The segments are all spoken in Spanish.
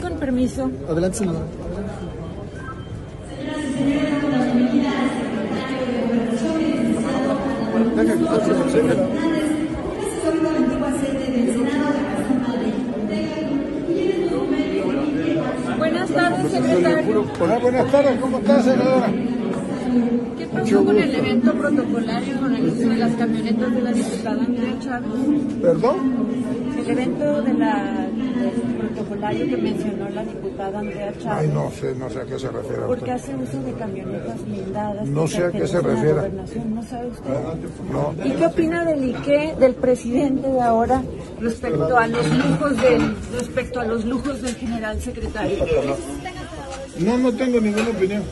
Con permiso. Adelante, senadora. Buenas tardes, secretario. Hola, buenas tardes, ¿cómo está, senadora? ¿Qué pasó con el evento protocolario con el uso de las camionetas de la diputada Andrea Chávez? ¿Perdón? El evento de la, que mencionó la diputada Andrea Ay, Chávez. no sé, no sé a qué se refiere Porque usted. hace uso de camionetas blindadas. No sé a qué se refiere. gobernación, ¿No sabe usted? No, ¿Y qué opina del IQE, del presidente de ahora, respecto a los lujos del, respecto a los lujos del general secretario? no, no tengo ninguna opinión.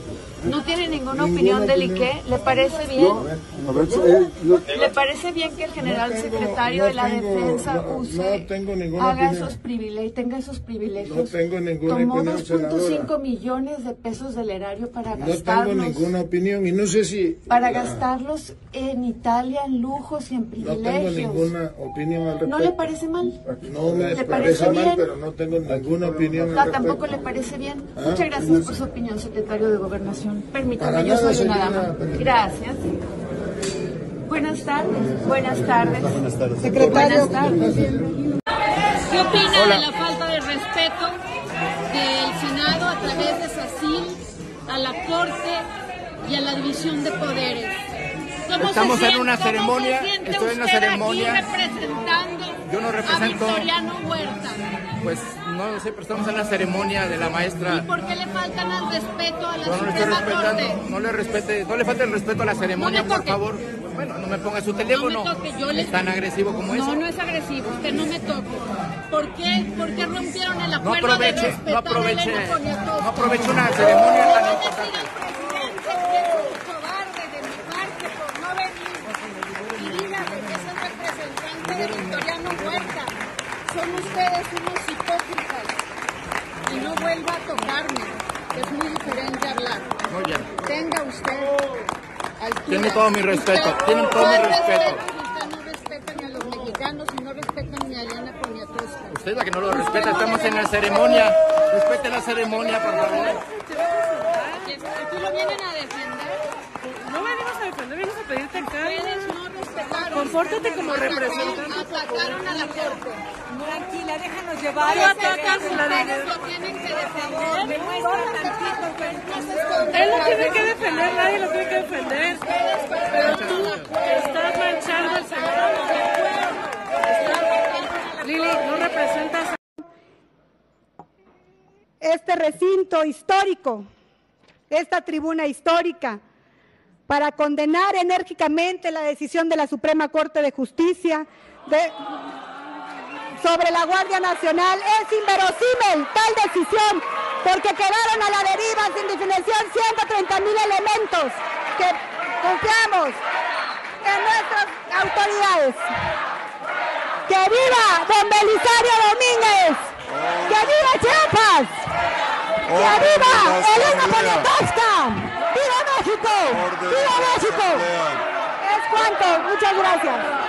¿No tiene ninguna opinión del. IQE? ¿Le parece bien? Eh, ¿Le parece bien que el general secretario de la defensa use, haga esos privilegios, tenga esos privilegios? No tengo ninguna Tomó opinión, 2.5 senadora. millones de pesos del erario para no tengo gastarlos, ninguna opinión y no sé si... para gastarlos en Italia en lujos y en No privilegios. tengo ninguna opinión al respecto. ¿No le parece mal? No me ¿Le parece parece mal, bien? pero no tengo ninguna opinión al Ah, respecto. ¿Tampoco le parece bien? Ah, Muchas gracias por su opinión, secretario de Gobernación. Permítame, Para yo soy una dama. Gracias. Buenas tardes. Buenas tardes. Buenas tardes. Buenas tardes. ¿Qué opina de la falta de respeto del Senado a través de SACIL a la Corte y a la división de poderes? ¿Cómo se Estamos en siente- una cómo se ceremonia, estoy en una usted ceremonia. Aquí representando Yo no represento- a Victoriano Huerta. Pues no lo sé, pero estamos en la ceremonia de la ¿Y maestra. por qué le faltan al respeto a la no Suprema respetando, Corte? no le respete, no le falte el respeto a la ceremonia, No por favor. Bueno, no me ponga su teléfono. No me toque, yo le- Es tan agresivo como No, eso. no es agresivo, usted no me toque. ¿Por qué, por qué rompieron el No acuerdo de aproveche, respetar no a aproveche, no aproveche una ceremonia tan importante. decir al presidente que es un cobarde de mi parte por no venir. Y dígale que es el representante de Victoriano Huerta. Son ustedes unos hipócritas. Y no vuelva a tocarme, que es muy diferente hablar. Muy bien. Tenga usted altura. Tiene todo mi respeto, Usted- tiene todo mi respeto. no respeta ni a los mexicanos y no respeta ni a Elena Poniatowska. Usted es la que no lo respeta, estamos en la ceremonia. Respete la ceremonia, por favor. ¿Aquí lo vienen a defender? No venimos a defender, venimos a pedirte calma. Ustedes no respetaron. Compórtate como representante. Atacaron a la corte. Déjanos llevar. Ustedes atacas ustedes lo tienen que defender. Él no tiene que defender, nadie lo tiene que defender. Pero tú estás manchando al Senado. Estás- Lili, no representas este recinto histórico, esta tribuna histórica, para condenar enérgicamente la decisión de la Suprema Corte de Justicia de- sobre la Guardia Nacional. Es inverosímil tal decisión, porque quedaron a la deriva sin definición 130 mil elementos que confiamos en nuestras autoridades. ¡Que viva don Belisario Domínguez! ¡Que viva Chiapas! ¡Que viva Elena Poniatowska! ¡Viva México! ¡Viva México! Es cuanto. Muchas gracias.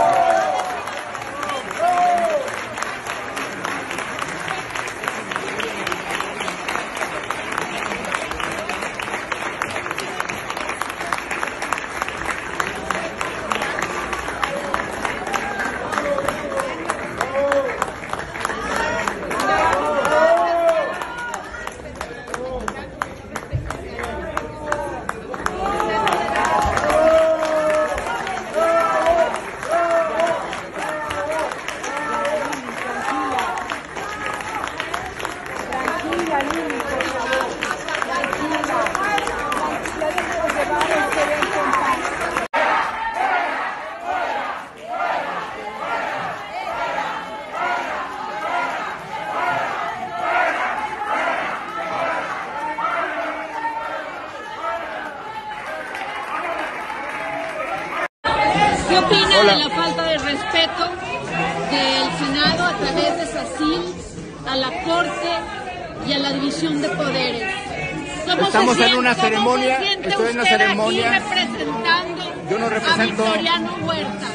división de poderes? ¿Cómo Estamos se en una cómo ceremonia, se siente estoy en una ceremonia. Aquí representando Yo no represento- a Victoriano Huerta.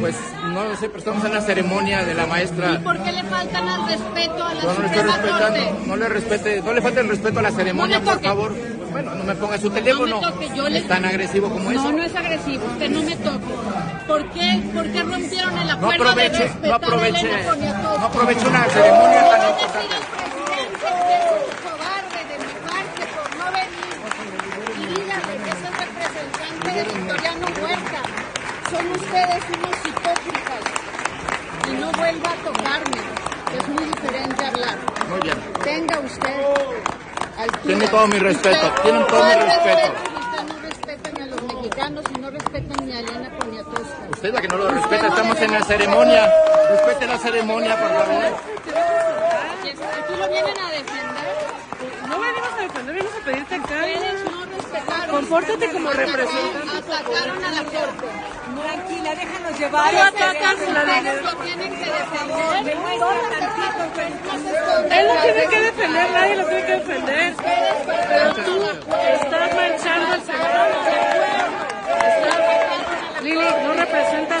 Pues no lo sé, pero estamos en la ceremonia de la ¿Y maestra. por qué le faltan al respeto a la Yo no le no le respete, no le falte el respeto a la ceremonia, No por favor. Bueno, no me ponga su teléfono. No me toque, yo le- Es tan agresivo como No, eso. no es agresivo, usted no me toque. ¿Por qué, por qué rompieron el No acuerdo de aproveche, respetar no aproveche, no aproveche una ceremonia tan importante. el presidente que es un cobarde de mi parte por no venir y dígale que es el representante de Victoriano Huerta. Son ustedes unos hipócritas y no vuelva a tocarme. Es muy diferente hablar. Muy bien. Tenga usted altura. Tiene todo mi respeto, Usted- tienen todo mi ¿cuál respeto. Usted no respeta ni a los mexicanos y no respeta ni a Elena Poniatowska. Usted es la que no lo respeta, estamos en la ceremonia. Respete la ceremonia, por favor. Aquí lo vienen a defender. No venimos a defender, venimos a pedirte respetaron. Compórtate como representante. Atacaron a la corte. Tranquila, déjanos llevar. Tú atacas la Ustedes lo tienen que defender. Él no tiene que defender, nadie lo tiene que defender. Pero tú estás manchando al Senado. Estás- Lili, no representas.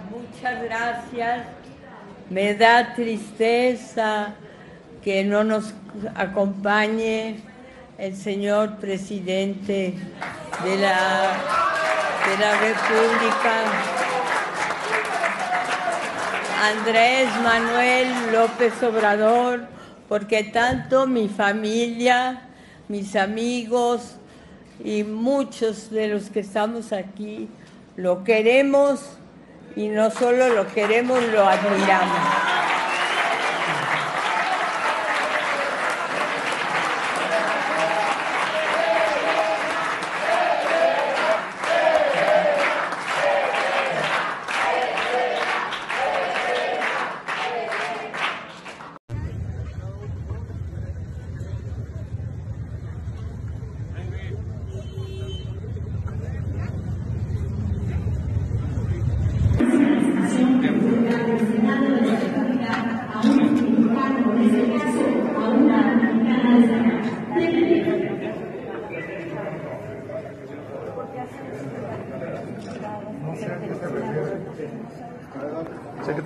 muchas gracias. Me da tristeza que no nos acompañe el señor presidente de la, de la República, Andrés Manuel López Obrador, porque tanto mi familia, mis amigos y muchos de los que estamos aquí lo queremos y no solo lo queremos, lo admiramos.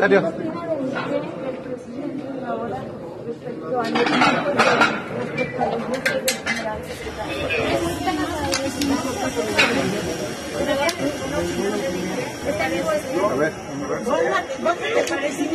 Secretario. ¿Cómo te parece?